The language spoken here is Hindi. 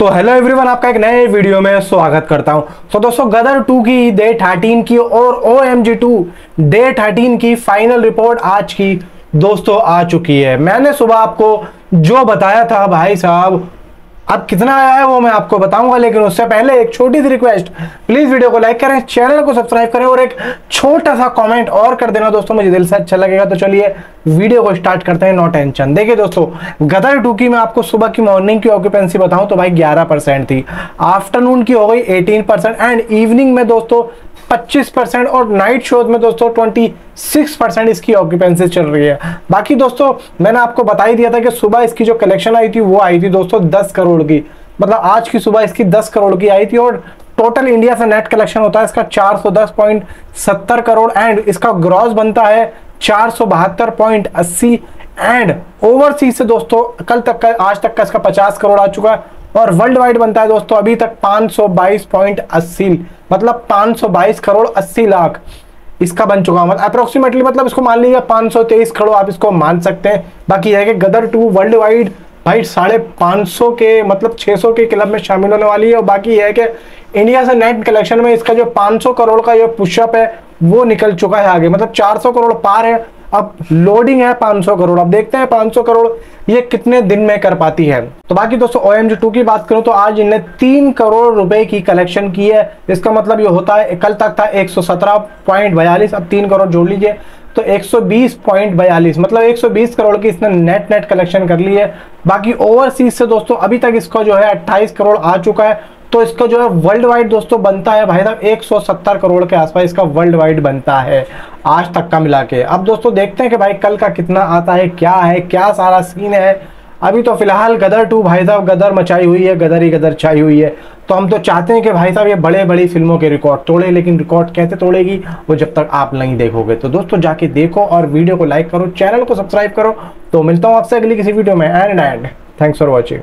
तो हेलो एवरीवन आपका एक नए वीडियो में स्वागत करता हूँ। तो दोस्तों, गदर टू की डे 13 की और O M G to day 13 की फाइनल रिपोर्ट आज की दोस्तों आ चुकी है। मैंने सुबह आपको जो बताया था भाई साहब अब कितना आया है वो मैं आपको बताऊँगा, लेकिन उससे पहले एक छोटी सी रिक्वेस्ट प्लीज़ वीडियो को लाइक करें चैनल को सब्सक्राइब करें और एक छोटा सा कमेंट और कर देना दोस्तों, मुझे दिल से अच्छा लगेगा। तो चलिए वीडियो को स्टार्ट करते हैं नो टेंशन देखिए दोस्तों, गदर टू की मैं आपको सुबह की मॉर्निंग की ऑक्यूपेंसी बताऊँ तो भाई ग्यारह परसेंट थी। आफ्टरनून की हो गई एटीन परसेंट एंड इवनिंग में दोस्तों 25 परसेंट और नाइट शोज़ में दोस्तों 26 परसेंट इसकी ऑक्यूपेंसी चल रही है। बाकी दोस्तों, मैंने आपको बता ही दिया था कि सुबह इसकी जो कलेक्शन आई थी, वो आई थी दोस्तों 10 करोड़ की। मतलब आज की सुबह इसकी 10 करोड़ की आई थी और टोटल इंडिया से नेट कलेक्शन होता है इसका 410.70 करोड़ एंड इसका ग्रॉस बनता है चार एंड ओवरसीज से दोस्तों, कल तक का, आज तक का इसका 50 करोड़ आ चुका है। और वर्ल्ड वाइड बनता है दोस्तों, अभी तक 522.80 मतलब 522 करोड़ 80 लाख इसका बन चुका मतलब अप्रोक्सीमेटली मतलब इसको मान लीजिए 523 करोड़ आप इसको मान सकते हैं। बाकी है कि गदर टू वर्ल्ड वाइड भाई साढ़े पाँच के मतलब 600 के क्लब में शामिल होने वाली है। और बाकी है कि इंडिया से नेट कलेक्शन में इसका जो 500 करोड़ का जो पुशअप है, वो निकल चुका है आगे। मतलब 400 करोड़ पार है अब लोडिंग है 500 करोड़। अब देखते हैं 500 करोड़ ये कितने दिन में कर पाती है। तो बाकी दोस्तों ओ एम की बात करूँ तो आज इनने तीन करोड़ रुपए की कलेक्शन की है। इसका मतलब ये होता है, कल तक था एक अब तीन करोड़ जोड़ लीजिए तो 120.42 मतलब 120 करोड़ की इसने नेट नेट कलेक्शन कर ली है। बाकी ओवरसीज से दोस्तों, अभी तक इसका जो है 28 करोड़ आ चुका है। तो इसका जो है वर्ल्ड वाइड दोस्तों बनता है भाई साहब 170 करोड़ के आसपास इसका वर्ल्ड वाइड बनता है आज तक का मिला के। अब दोस्तों देखते हैं कि भाई कल का कितना आता है, क्या है, क्या सारा सीन है। अभी तो फ़िलहाल गदर टू भाई साहब, गदर मचाई हुई है, गदर ही गदर छाई हुई है। तो हम तो चाहते हैं कि भाई साहब ये बड़े बड़ी फ़िल्मों के रिकॉर्ड तोड़े, लेकिन रिकॉर्ड कैसे तोड़ेगी, वो जब तक आप नहीं देखोगे। तो दोस्तों जाके देखो और वीडियो को लाइक करो, चैनल को सब्सक्राइब करो। तो मिलता हूँ आपसे अगली किसी वीडियो में and and thanks for watching